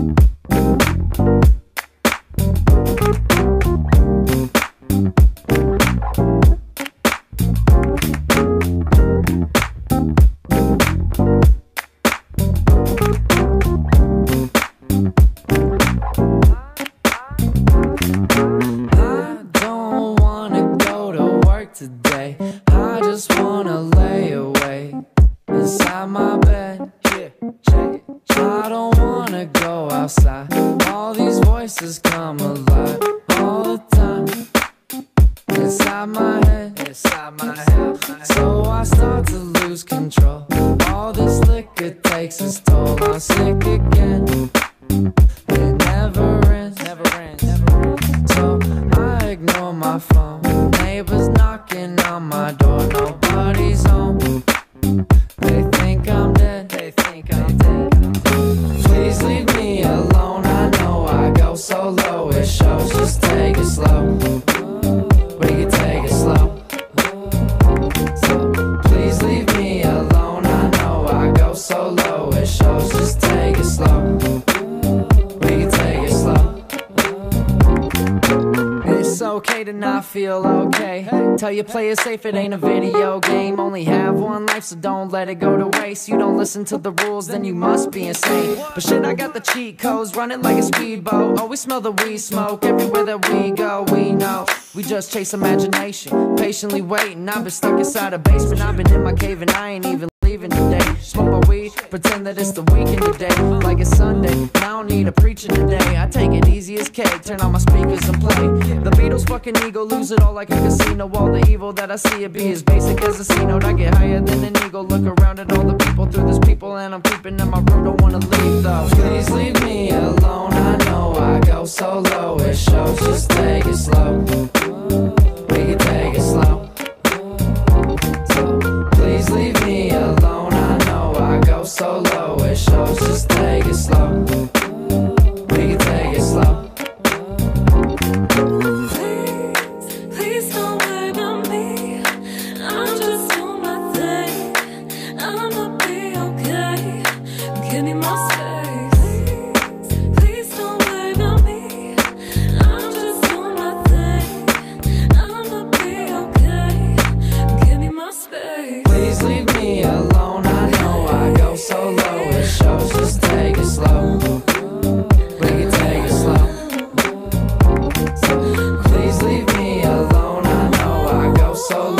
I So I start to lose control. All this liquor takes its toll. I'm sick again. It's okay to not feel okay. Tell your players safe, it ain't a video game. Only have one life, so don't let it go to waste. You don't listen to the rules, then you must be insane. But shit, I got the cheat codes, running like a speedboat. Always smell the weed smoke everywhere that we go. We know we just chase imagination, patiently waiting. I've been stuck inside a basement, I've been in my cave, and I ain't even leaving today. Smoke my weed, pretend that it's the weekend today. Like it's Sunday, I don't need a preacher today. Cake, turn on my speakers and play. The Beatles fucking ego, lose it all like a casino. All the evil that I see, it be as basic as a C note. I get higher than an eagle, look around at all the people through this people, and I'm keeping in my room, don't wanna leave though. Please leave me alone, I know I go so low. It shows, just take it slow. We can take it slow. So please leave me alone. I know I go solo. It shows, just take it slow. I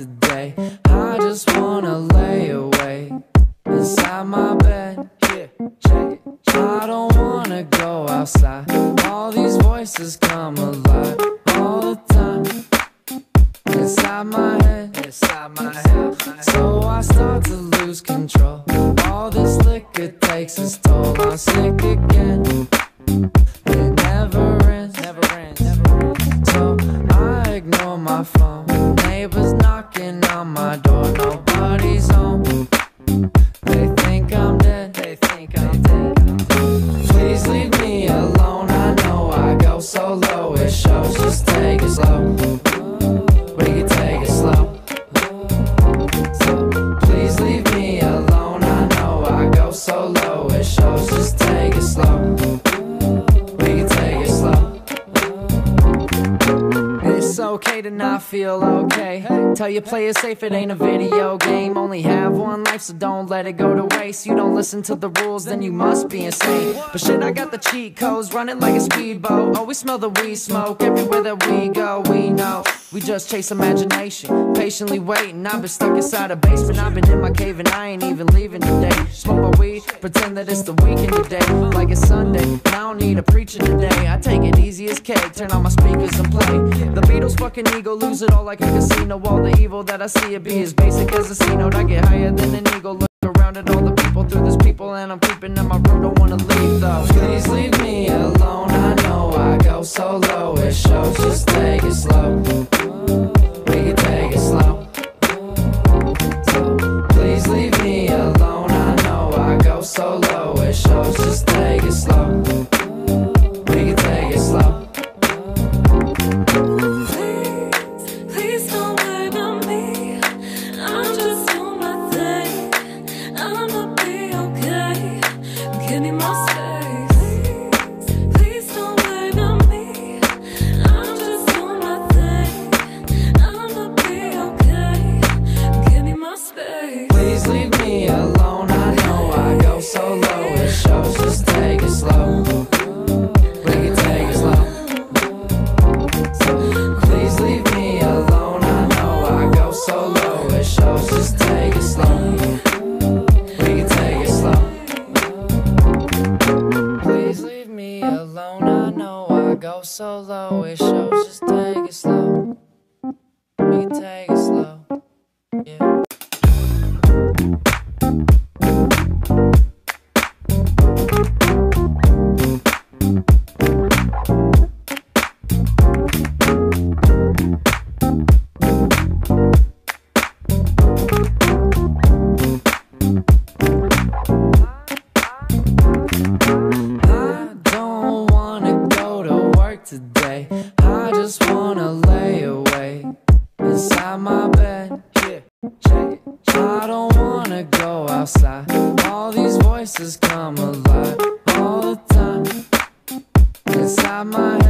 today. I just wanna lay awake inside my bed. Yeah, check it. I don't wanna go outside. All these voices come alive all the time. Inside my head, inside my head. So I start to lose control. All this liquor takes its toll. I'm sick again. It never ends, never ends. So I ignore my phone. Know low. It shows, just take it slow. To not feel okay. Tell your players safe, it ain't a video game. Only have one life, so don't let it go to waste. You don't listen to the rules, then you must be insane. But shit, I got the cheat codes, running like a speedboat. Always smell the weed smoke everywhere that we go. We know we just chase imagination, patiently waiting. I've been stuck inside a basement. I've been in my cave and I ain't even leaving today. Smoke my pretend that it's the weekend today. Like it's Sunday, I don't need a preacher today. I take it easy as cake, turn on my speakers and play. The Beatles fucking ego, lose it all like a casino. All the evil that I see it be as basic as a C note. I get higher than an eagle. Look around at all the people through this people, and I'm creeping in my Please leave me alone. I know I go so low. It shows. Just take it slow. We can take it slow. Please leave me alone. I know I go so low. It shows. Just take it slow. We can take it slow. I don't wanna go to work today. I just wanna lay away inside my bed. Check. I don't wanna go outside. All these voices come alive all the time inside my head.